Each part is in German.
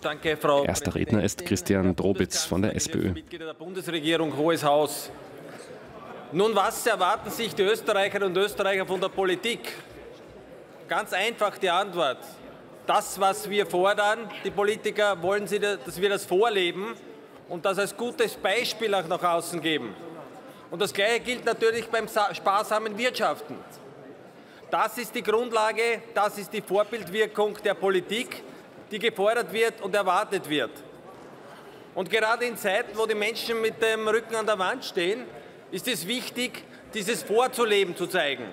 Danke, Frau Erster Redner ist Christian Drobitz von der SPÖ. Mitglieder der Bundesregierung, Hohes Haus. Nun, was erwarten sich die Österreicherinnen und Österreicher von der Politik? Ganz einfach die Antwort. Das, was wir fordern, die Politiker, wollen sie, dass wir das vorleben und das als gutes Beispiel auch nach außen geben. Und das Gleiche gilt natürlich beim sparsamen Wirtschaften. Das ist die Grundlage, das ist die Vorbildwirkung der Politik, die gefordert wird und erwartet wird. Und gerade in Zeiten, wo die Menschen mit dem Rücken an der Wand stehen, ist es wichtig, dieses Vorzuleben zu zeigen.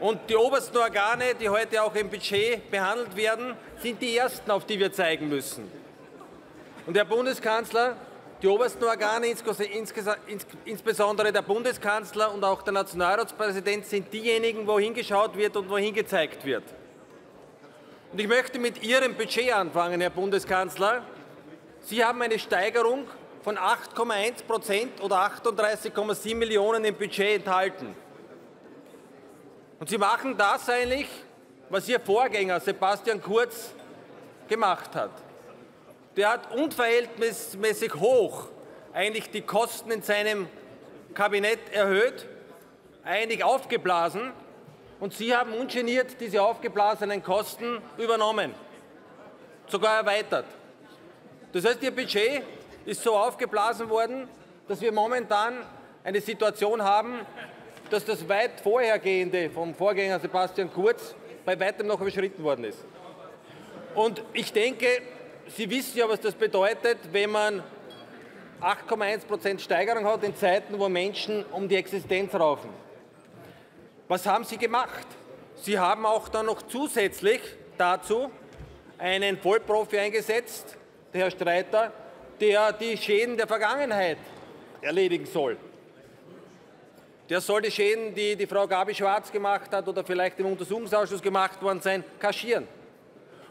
Und die obersten Organe, die heute auch im Budget behandelt werden, sind die ersten, auf die wir zeigen müssen. Und Herr Bundeskanzler, die obersten Organe, insbesondere der Bundeskanzler und auch der Nationalratspräsident, sind diejenigen, wo hingeschaut wird und wohin gezeigt wird. Und ich möchte mit Ihrem Budget anfangen, Herr Bundeskanzler. Sie haben eine Steigerung von 8,1 Prozent oder 38,7 Millionen im Budget enthalten. Und Sie machen das eigentlich, was Ihr Vorgänger Sebastian Kurz gemacht hat. Der hat unverhältnismäßig hoch eigentlich die Kosten in seinem Kabinett erhöht, einig aufgeblasen und Sie haben ungeniert diese aufgeblasenen Kosten übernommen, sogar erweitert. Das heißt, Ihr Budget ist so aufgeblasen worden, dass wir momentan eine Situation haben, dass das weit vorhergehende vom Vorgänger Sebastian Kurz bei weitem noch überschritten worden ist. Und ich denke, Sie wissen ja, was das bedeutet, wenn man 8,1 Prozent Steigerung hat in Zeiten, wo Menschen um die Existenz raufen. Was haben Sie gemacht? Sie haben auch dann noch zusätzlich dazu einen Vollprofi eingesetzt, der Herr Streiter, der die Schäden der Vergangenheit erledigen soll. Der soll die Schäden, die die Frau Gabi Schwarz gemacht hat oder vielleicht im Untersuchungsausschuss gemacht worden sein, kaschieren.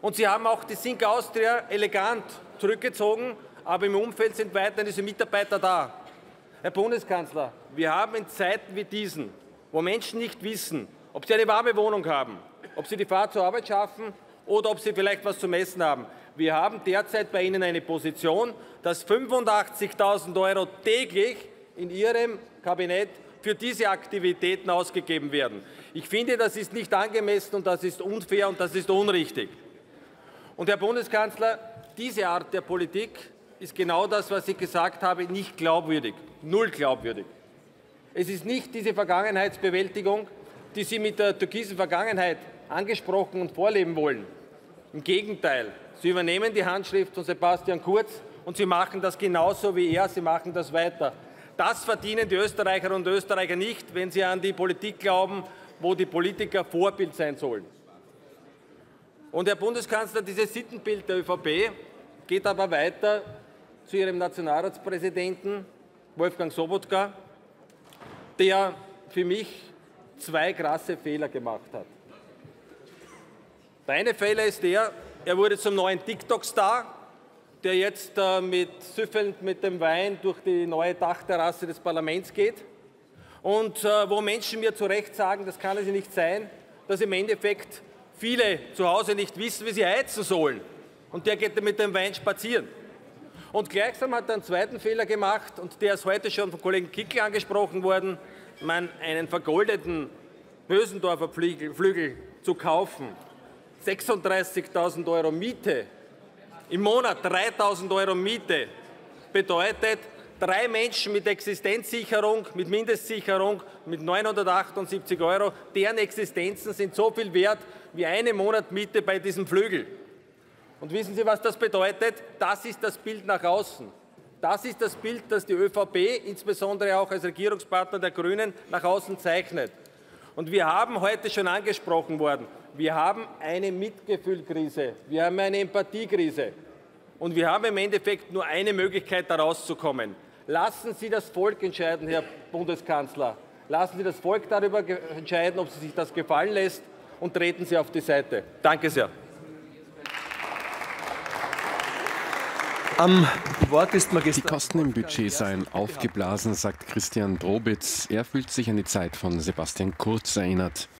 Und Sie haben auch die Sync Austria elegant zurückgezogen, aber im Umfeld sind weiterhin diese Mitarbeiter da. Herr Bundeskanzler, wir haben in Zeiten wie diesen, wo Menschen nicht wissen, ob sie eine warme Wohnung haben, ob sie die Fahrt zur Arbeit schaffen oder ob sie vielleicht was zum Essen haben. Wir haben derzeit bei Ihnen eine Position, dass 85.000 Euro täglich in Ihrem Kabinett für diese Aktivitäten ausgegeben werden. Ich finde, das ist nicht angemessen und das ist unfair und das ist unrichtig. Und Herr Bundeskanzler, diese Art der Politik ist genau das, was ich gesagt habe, nicht glaubwürdig, null glaubwürdig. Es ist nicht diese Vergangenheitsbewältigung, die Sie mit der türkisen Vergangenheit angesprochen und vorleben wollen. Im Gegenteil, Sie übernehmen die Handschrift von Sebastian Kurz und Sie machen das genauso wie er, Sie machen das weiter. Das verdienen die Österreicherinnen und Österreicher nicht, wenn sie an die Politik glauben, wo die Politiker Vorbild sein sollen. Und Herr Bundeskanzler, dieses Sittenbild der ÖVP geht aber weiter zu Ihrem Nationalratspräsidenten Wolfgang Sobotka, der für mich zwei krasse Fehler gemacht hat. Der eine Fehler ist der, er wurde zum neuen TikTok-Star, der jetzt äh, mit, süffelnd mit dem Wein durch die neue Dachterrasse des Parlaments geht und äh, wo Menschen mir zu Recht sagen, das kann es nicht sein, dass im Endeffekt viele zu Hause nicht wissen, wie sie heizen sollen. Und der geht dann mit dem Wein spazieren. Und gleichsam hat er einen zweiten Fehler gemacht, und der ist heute schon vom Kollegen Kickel angesprochen worden, man einen vergoldeten Bösendorfer Flügel, Flügel zu kaufen. 36.000 Euro Miete, im Monat 3.000 Euro Miete bedeutet, drei Menschen mit Existenzsicherung, mit Mindestsicherung, mit 978 Euro, deren Existenzen sind so viel wert wie eine Monat Miete bei diesem Flügel. Und wissen Sie, was das bedeutet? Das ist das Bild nach außen. Das ist das Bild, das die ÖVP, insbesondere auch als Regierungspartner der Grünen, nach außen zeichnet. Und wir haben heute schon angesprochen worden, wir haben eine Mitgefühlkrise, wir haben eine Empathiekrise. Und wir haben im Endeffekt nur eine Möglichkeit, da rauszukommen. Lassen Sie das Volk entscheiden, Herr Bundeskanzler. Lassen Sie das Volk darüber entscheiden, ob Sie sich das gefallen lässt und treten Sie auf die Seite. Danke sehr. Am Wort ist Magister. Die Kosten im Budget seien aufgeblasen, sagt Christian Drobitz. Er fühlt sich an die Zeit von Sebastian Kurz erinnert.